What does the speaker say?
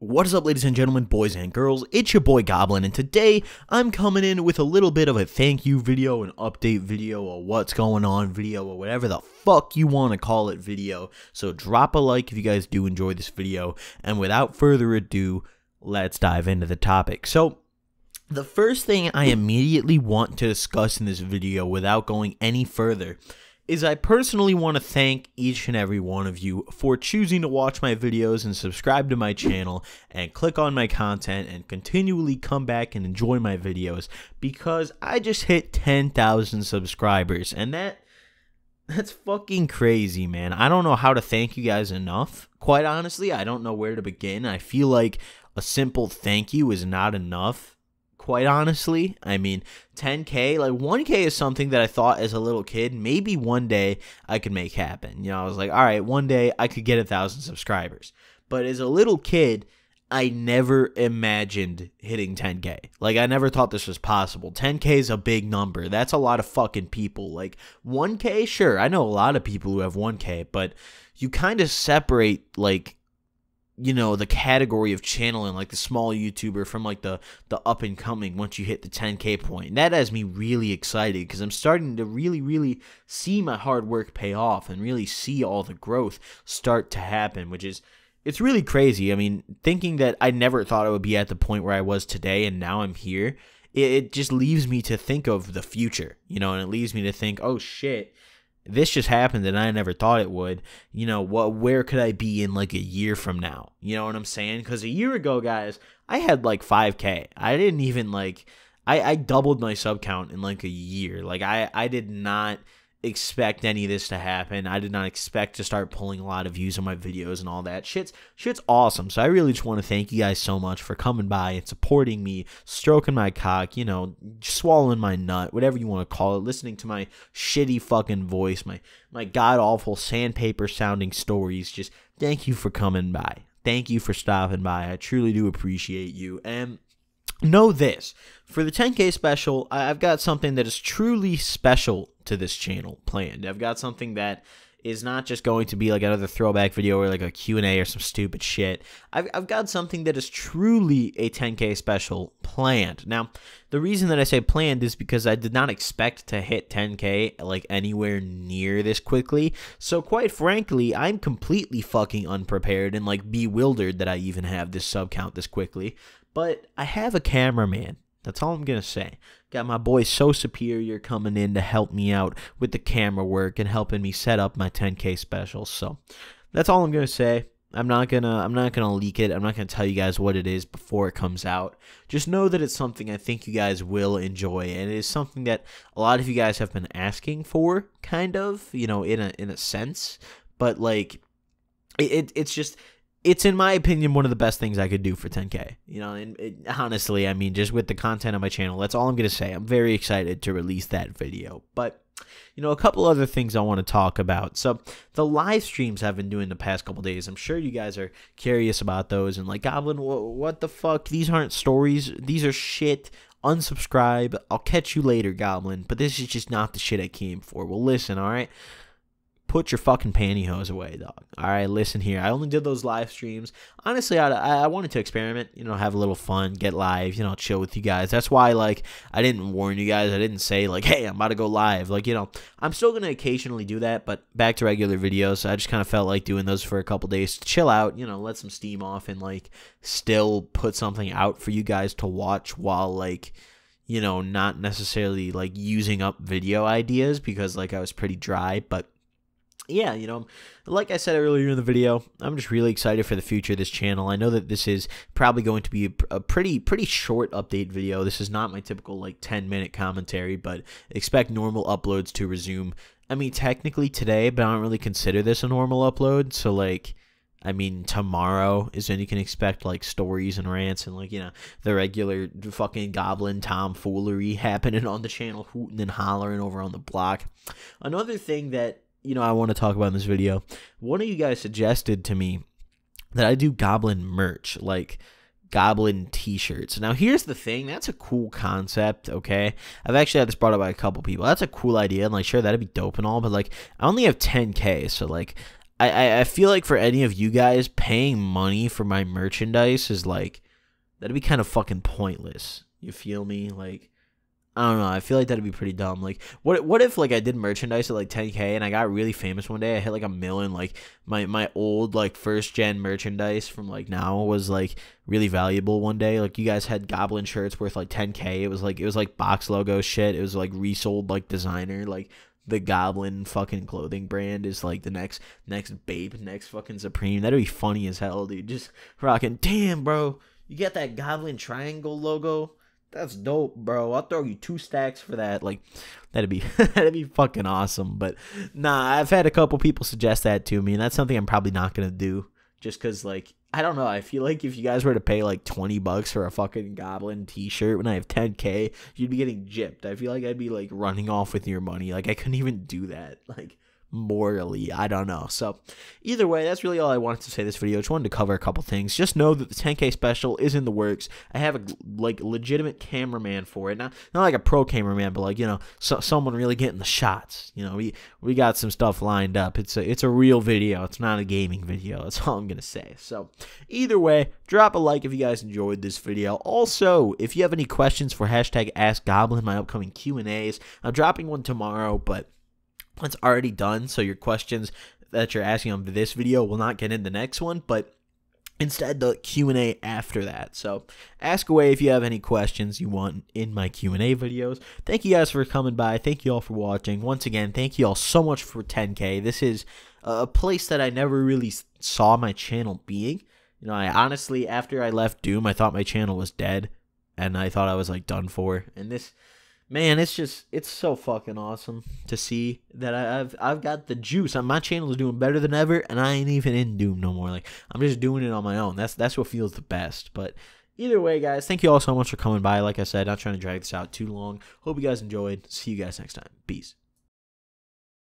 What is up, ladies and gentlemen, boys and girls? It's your boy Goblin, and today I'm coming in with a little bit of a thank you video, an update video, a what's going on video, or whatever the fuck you want to call it video. So drop a like if you guys do enjoy this video, and without further ado, let's dive into the topic. So, the first thing I immediately want to discuss in this video without going any further is I personally want to thank each and every one of you for choosing to watch my videos and subscribe to my channel and click on my content and continually come back and enjoy my videos because I just hit 10,000 subscribers and that that's fucking crazy, man. I don't know how to thank you guys enough. Quite honestly, I don't know where to begin. I feel like a simple thank you is not enough quite honestly. I mean, 10K, like 1K is something that I thought as a little kid, maybe one day I could make happen. You know, I was like, all right, one day I could get a thousand subscribers. But as a little kid, I never imagined hitting 10K. Like, I never thought this was possible. 10K is a big number. That's a lot of fucking people. Like, 1K, sure, I know a lot of people who have 1K, but you kind of separate, like, you know the category of channeling like the small youtuber from like the the up and coming once you hit the 10k point. and that has me really excited because i'm starting to really really see my hard work pay off and really see all the growth start to happen which is it's really crazy i mean thinking that i never thought i would be at the point where i was today and now i'm here it, it just leaves me to think of the future you know and it leaves me to think oh shit this just happened and I never thought it would. You know, what where could I be in like a year from now? You know what I'm saying? Cuz a year ago, guys, I had like 5k. I didn't even like I I doubled my sub count in like a year. Like I I did not expect any of this to happen. I did not expect to start pulling a lot of views on my videos and all that. Shit's shit's awesome. So I really just want to thank you guys so much for coming by and supporting me, stroking my cock, you know, swallowing my nut, whatever you want to call it, listening to my shitty fucking voice, my my god awful sandpaper sounding stories. Just thank you for coming by. Thank you for stopping by. I truly do appreciate you. And know this for the 10k special i've got something that is truly special to this channel planned. I've got something that is not just going to be like another throwback video or like a q&a or some stupid shit. I've, I've got something that is truly a 10k special planned. Now the reason that i say planned is because i did not expect to hit 10k like anywhere near this quickly. So quite frankly i'm completely fucking unprepared and like bewildered that i even have this sub count this quickly. But I have a cameraman. That's all I'm going to say. Got my boy So Superior coming in to help me out with the camera work and helping me set up my 10K special. So that's all I'm going to say. I'm not gonna I'm not gonna leak it. I'm not gonna tell you guys what it is before it comes out. Just know that it's something I think you guys will enjoy, and it is something that a lot of you guys have been asking for, kind of, you know, in a in a sense. But like, it, it it's just it's in my opinion one of the best things I could do for 10k. You know, and it, honestly, I mean, just with the content on my channel, that's all I'm gonna say. I'm very excited to release that video, but. You know, a couple other things I want to talk about. So, the live streams I've been doing the past couple days, I'm sure you guys are curious about those and like, Goblin, what, what the fuck? These aren't stories. These are shit. Unsubscribe. I'll catch you later, Goblin. But this is just not the shit I came for. Well, listen, all right? Put your fucking pantyhose away, dog. All right, listen here. I only did those live streams. Honestly, I, I wanted to experiment, you know, have a little fun, get live, you know, chill with you guys. That's why, like, I didn't warn you guys. I didn't say, like, hey, I'm about to go live. Like, you know, I'm still going to occasionally do that, but back to regular videos. I just kind of felt like doing those for a couple days to chill out, you know, let some steam off and, like, still put something out for you guys to watch while, like, you know, not necessarily, like, using up video ideas because, like, I was pretty dry, but yeah, you know, like I said earlier in the video, I'm just really excited for the future of this channel. I know that this is probably going to be a, pretty pretty short update video. This is not my typical like 10 minute commentary, but expect normal uploads to resume. I mean, technically today, but I don't really consider this a normal upload. So like, I mean, tomorrow is when you can expect like stories and rants and like you know the regular fucking goblin tomfoolery happening on the channel, hooting and hollering over on the block. Another thing that you know I want to talk about in this video. One of you guys suggested to me that I do goblin merch, like goblin t-shirts. Now here's the thing, that's a cool concept, okay? I've actually had this brought up by a couple people. That's a cool idea and like sure that'd be dope and all, but like I only have 10k, so like I, I feel like for any of you guys, paying money for my merchandise is like that'd be kind of fucking pointless. You feel me? Like I don't know. I feel like that'd be pretty dumb. Like, what what if like I did merchandise at like 10k and I got really famous one day? I hit like a million. Like my my old like first gen merchandise from like now was like really valuable one day. Like you guys had Goblin shirts worth like 10k. It was like it was like box logo shit. It was like resold like designer. Like the Goblin fucking clothing brand is like the next next Bape next fucking Supreme. That'd be funny as hell, dude. Just rocking. Damn, bro. You get that Goblin triangle logo? That's dope, bro. I'll throw you two stacks for that. Like, that'd be that'd be fucking awesome. But nah, I've had a couple people suggest that to me, and that's something I'm probably not gonna do. Just cause like I don't know. I feel like if you guys were to pay like 20 bucks for a fucking goblin t shirt when I have 10k, you'd be getting gypped. I feel like I'd be like running off with your money. Like, I couldn't even do that. Like, morally. I don't know. So, either way, that's really all I wanted to say this video. Just wanted to cover a couple things. Just know that the 10K special is in the works. I have a like legitimate cameraman for it. Not not like a pro cameraman, but like, you know, so, someone really getting the shots. You know, we we got some stuff lined up. It's a it's a real video. It's not a gaming video. That's all I'm to say. So, either way, drop a like if you guys enjoyed this video. Also, if you have any questions for hashtag Ask Goblin, my upcoming Q&As, I'm dropping one tomorrow, but it's already done, so your questions that you're asking on this video will not get in the next one, but instead the q&a after that. So ask away if you have any questions you want in my q&a videos. Thank you guys for coming by. Thank you all for watching. Once again thank you all so much for 10k this is a place that i never really saw my channel being. You know i honestly after i left doom i thought my channel was dead and i thought i was like done for. And this man, it's just it's so fucking awesome to see that I, have I've got the juice. On my channel is doing better than ever, and I ain't even in Doom no more. Like I'm just doing it on my own. That's that's what feels the best. But either way, guys, thank you all so much for coming by. Like I said, not trying to drag this out too long. Hope you guys enjoyed. See you guys next time. Peace.